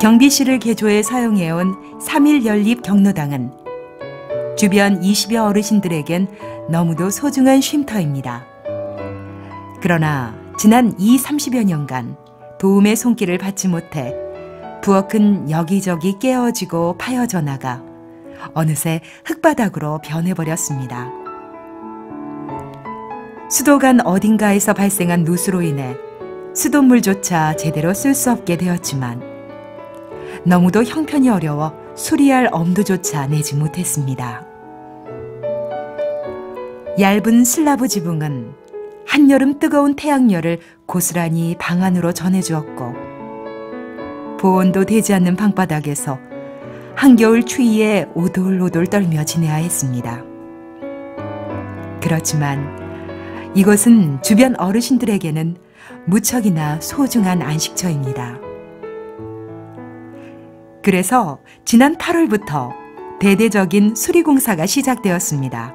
경비실을 개조해 사용해온 3.1 연립 경로당은 주변 20여 어르신들에겐 너무도 소중한 쉼터입니다. 그러나 지난 2, 30여 년간 도움의 손길을 받지 못해 부엌은 여기저기 깨어지고 파여져 나가 어느새 흙바닥으로 변해버렸습니다. 수도관 어딘가에서 발생한 누수로 인해 수돗물조차 제대로 쓸 수 없게 되었지만 너무도 형편이 어려워 수리할 엄두조차 내지 못했습니다. 얇은 슬라브 지붕은 한여름 뜨거운 태양열을 고스란히 방 안으로 전해주었고 보온도 되지 않는 방바닥에서 한겨울 추위에 오돌오돌 떨며 지내야 했습니다. 그렇지만 이것은 주변 어르신들에게는 무척이나 소중한 안식처입니다. 그래서 지난 8월부터 대대적인 수리공사가 시작되었습니다.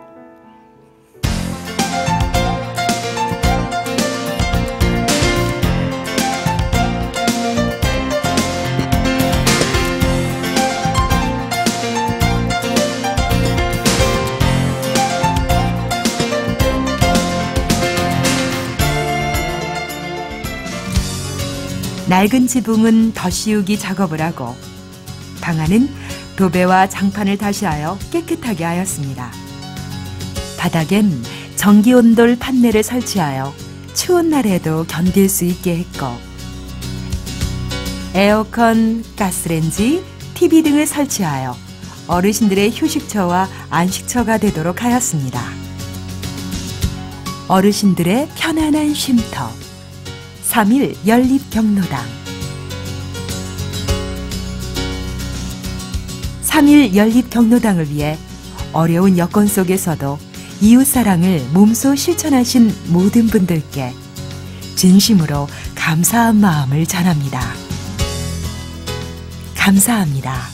낡은 지붕은 덧씌우기 작업을 하고 방 안은 도배와 장판을 다시 하여 깨끗하게 하였습니다. 바닥엔 전기온돌 판넬을 설치하여 추운 날에도 견딜 수 있게 했고 에어컨, 가스렌지, TV 등을 설치하여 어르신들의 휴식처와 안식처가 되도록 하였습니다. 어르신들의 편안한 쉼터 3일 연립 경로당 3일 연립 경로당을 위해 어려운 여건 속에서도 이웃사랑을 몸소 실천하신 모든 분들께 진심으로 감사한 마음을 전합니다. 감사합니다.